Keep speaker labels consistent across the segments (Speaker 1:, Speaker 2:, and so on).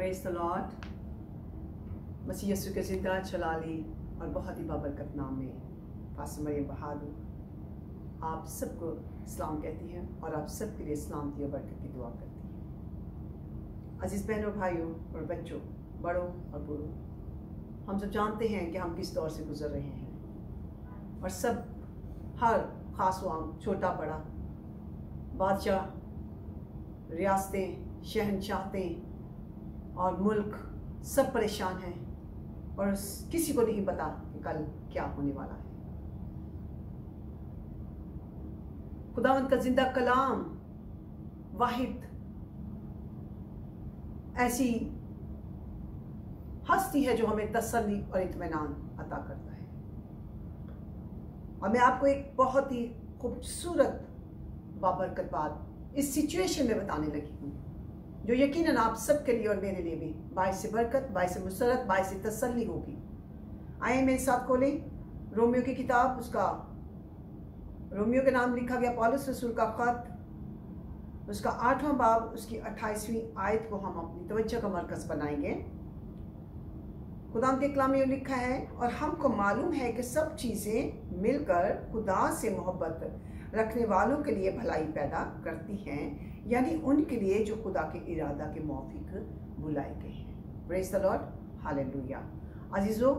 Speaker 1: Praise the Lord यीशु के ज़िंदा, चलाली और बहुत ही बाबरकत नाम में मरियम बहादुर। आप सबको इस्लाम कहती हैं और आप सबके लिए इस्लाम की और बरकत की दुआ करती हैं। अज़ीज़ बहनों, भाइयों और बच्चों, बड़ों और बूढ़ों, हम सब जानते हैं कि हम किस दौर से गुजर रहे हैं और सब हर ख़ास वाम छोटा बड़ा, बादशाह, रियासतें, शहनशाहतें और मुल्क सब परेशान हैं और किसी को नहीं पता कि कल क्या होने वाला है। खुदावंत का ज़िंदा कलाम वाहिद, ऐसी हस्ती है जो हमें तसली और इतमान अता करता है। और मैं आपको एक बहुत ही खूबसूरत बाबरकत बात इस सिचुएशन में बताने लगी हूँ। जो यकीनन आप सबके लिए और मेरे लिए भी। बायस बरकत बायस मुसरत बायस तसल्ली होगी। आए मेरे साथ खोलें। रोमियो की किताब, उसका रोमियो के नाम लिखा गया, पॉलिस रसूल का खत। उसका आठवां बाब, उसकी अट्ठाईसवीं आयत को हम अपनी तवज्जो का मरकज बनाएँगे। खुदा के कलाम में लिखा है, और हमको मालूम है कि सब चीज़ें मिलकर खुदा से मोहब्बत रखने वालों के लिए भलाई पैदा करती हैं, यानी उनके लिए जो खुदा के इरादा के मौफिक बुलाए गए हैं। प्रेज द लॉर्ड हालेलुया अजीजों,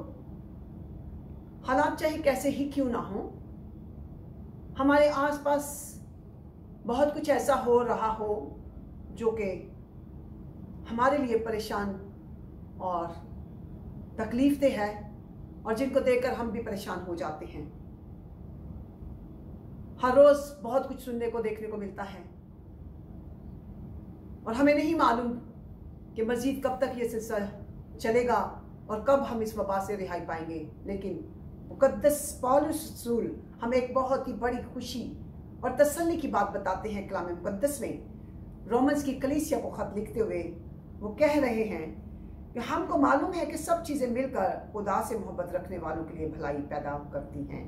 Speaker 1: हालात चाहे कैसे ही क्यों ना हो, हमारे आसपास बहुत कुछ ऐसा हो रहा हो जो कि हमारे लिए परेशान और तकलीफ़ दे है और जिनको देखकर हम भी परेशान हो जाते हैं। हर रोज बहुत कुछ सुनने को, देखने को मिलता है। और हमें नहीं मालूम कि मजीद कब तक ये सिलसिला चलेगा और कब हम इस वबा से रिहाई पाएँगे। लेकिन मुकदस पॉलसूल हमें एक बहुत ही बड़ी खुशी और तसल्ली की बात बताते हैं कलाम मुकदस में। रोमन्स की कलीसिया को खत लिखते हुए वो कह रहे हैं कि हमको मालूम है कि सब चीज़ें मिलकर खुदा से मोहब्बत रखने वालों के लिए भलाई पैदा करती हैं।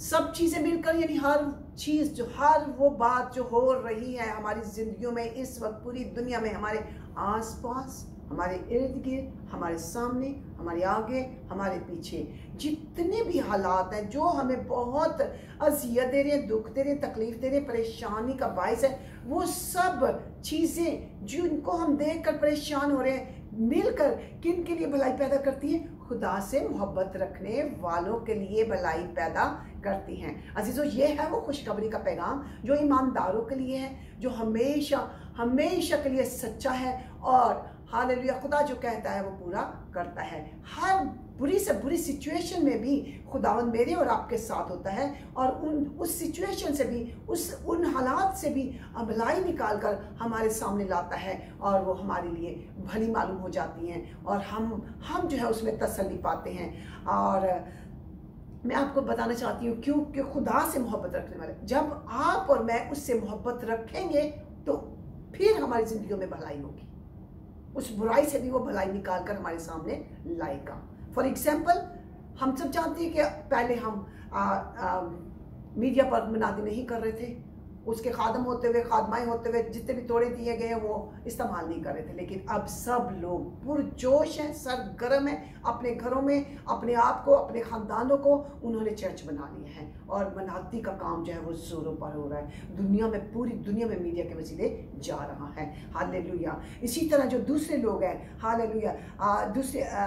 Speaker 1: सब चीज़ें मिलकर, यानी हर चीज़ जो, हर वो बात जो हो रही है हमारी ज़िंदगियों में, इस वक्त पूरी दुनिया में, हमारे आसपास, हमारे इर्द गिर्द, हमारे सामने, हमारे आगे, हमारे पीछे, जितने भी हालात हैं, जो हमें बहुत अजियत दे रहे हैं, दुख दे रहे हैं, तकलीफ़ दे रहे हैं, परेशानी का बायस है, वो सब चीज़ें जिनको हम देख कर परेशान हो रहे हैं, मिलकर किन के लिए भलाई पैदा करती है? खुदा से मोहब्बत रखने वालों के लिए भलाई पैदा करती हैं। अजीज़ों, ये है वो खुशखबरी का पैगाम जो ईमानदारों के लिए है, जो हमेशा हमेशा के लिए सच्चा है और हाल खुदा जो कहता है वो पूरा करता है। हर बुरी से बुरी सिचुएशन में भी खुदावन मेरे और आपके साथ होता है और उन, उस सिचुएशन से भी, उस, उन हालात से भी भलाई निकाल कर हमारे सामने लाता है और वो हमारे लिए भली मालूम हो जाती हैं और हम हम जो है उसमें तसल्ली पाते हैं। और मैं आपको बताना चाहती हूँ क्यों, कि खुदा से मोहब्बत रखने वाले, जब आप और मैं उससे मोहब्बत रखेंगे तो फिर हमारी ज़िंदगी में भलाई होगी। उस बुराई से भी वो भलाई निकाल कर हमारे सामने लाएगा। फॉर एग्ज़ाम्पल हम सब जानते हैं कि पहले हम आ, आ, मीडिया पर मनादी नहीं कर रहे थे। उसके खादम होते हुए खादमाएँ होते हुए जितने भी तोड़े दिए गए वो इस्तेमाल नहीं कर रहे थे। लेकिन अब सब लोग पुरजोश हैं सरगर्म हैं अपने घरों में अपने आप को अपने ख़ानदानों को उन्होंने चर्च बना लिया है। और मनाती का काम जो है वो ज़ोरों पर हो रहा है। दुनिया में पूरी दुनिया में मीडिया के वसीले जा रहा है। हाल इसी तरह जो दूसरे लोग हैं हाल दूसरे आ,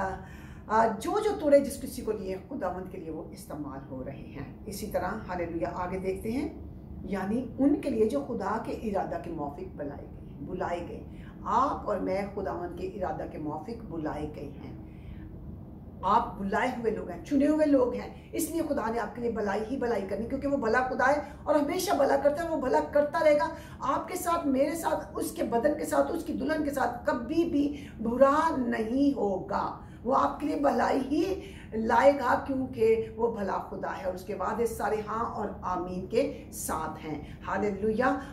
Speaker 1: जो जो तोड़े जिस किसी को लिए खुदावंत के लिए वो इस्तेमाल हो रहे हैं। इसी तरह हाल आगे देखते हैं। यानी उनके लिए जो खुदा के इरादा के मौफिक बुलाए गए बुलाए गए आप और मैं खुदावन के इरादा के मौफिक बुलाए गए हैं। आप बुलाए हुए लोग हैं, चुने हुए लोग हैं। इसलिए खुदा ने आपके लिए भलाई ही भलाई करनी, क्योंकि वो भला खुदा है और हमेशा भला करता है, वो भला करता रहेगा। आपके साथ, मेरे साथ, उसके बदन के साथ, उसकी दुल्हन के साथ कभी भी बुरा नहीं होगा। वो आपके लिए भलाई ही लाएगा, क्योंकि वो भला खुदा है। और उसके वादे सारे हाँ और आमीन के साथ हैं। हाल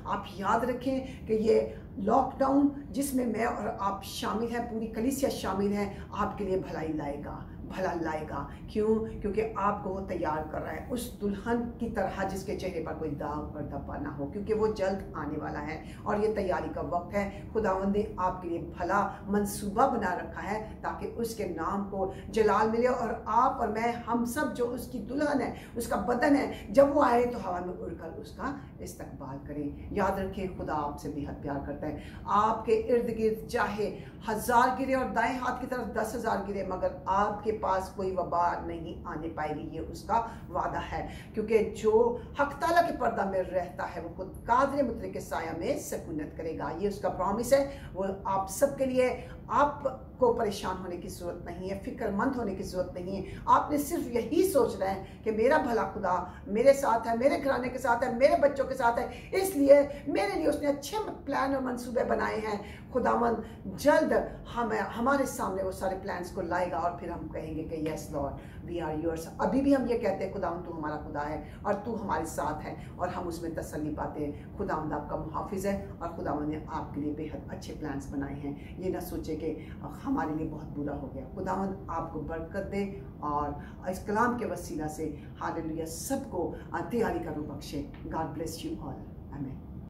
Speaker 1: आप याद रखें कि ये लॉकडाउन जिसमें मैं और आप शामिल हैं, पूरी कलिसिया शामिल है, आपके लिए भलाई लाएगा। भला लाएगा। क्यों? क्योंकि आपको तैयार कर रहा है। उस दुल्हन की तरह जिसके चेहरे पर कोई दाग और धब्बा ना हो, क्योंकि वो जल्द आने वाला है और ये तैयारी का वक्त है। खुदावंद ने आपके लिए भला मंसूबा बना रखा है ताकि उसके नाम को जलाल मिले और आप और मैं, हम सब जो उसकी दुल्हन है, उसका बदन है, जब वो आए तो हवा में उड़कर उसका इस्तकबाल करें। याद रखें, खुदा आपसे बेहद प्यार करता है। आपके इर्द गिर्द चाहे हज़ार गिरे और दाएँ हाथ की तरफ़ दस हज़ार गिरे, मगर आपके पास कोई वबा नहीं आने पाएगी ये उसका वादा है। क्योंकि जो हक ताला के पर्दा में रहता है, वो खुद कादर मुतरे के साया में सकूनत करेगा। ये उसका प्रॉमिस है। वो आप सबके लिए आपको परेशान होने की ज़रूरत नहीं है, फिक्रमंद होने की ज़रूरत नहीं है। आपने सिर्फ़ यही सोचना है कि मेरा भला खुदा मेरे साथ है, मेरे घराने के साथ है, मेरे बच्चों के साथ है। इसलिए मेरे लिए उसने अच्छे प्लान और मंसूबे बनाए हैं। खुदावन जल्द हम, हमारे सामने वो सारे प्लान्स को लाएगा और फिर हम कहेंगे कि yes lord we are yours अभी भी हम ये कहते हैं खुदावन तू हमारा खुदा है और तू हमारे साथ है और हम उसमें तसली पाते हैं। खुदावंद आपका मुहाफिज है और खुदावन ने आपके लिए बेहद अच्छे प्लान्स बनाए हैं। ये ना सोचे कि हमारे लिए बहुत बुरा हो गया। खुदावन आपको बरकत दे और इस कलाम के वसीला से हाल सबको तैयारी का रूप बख्शे। God bless you all amen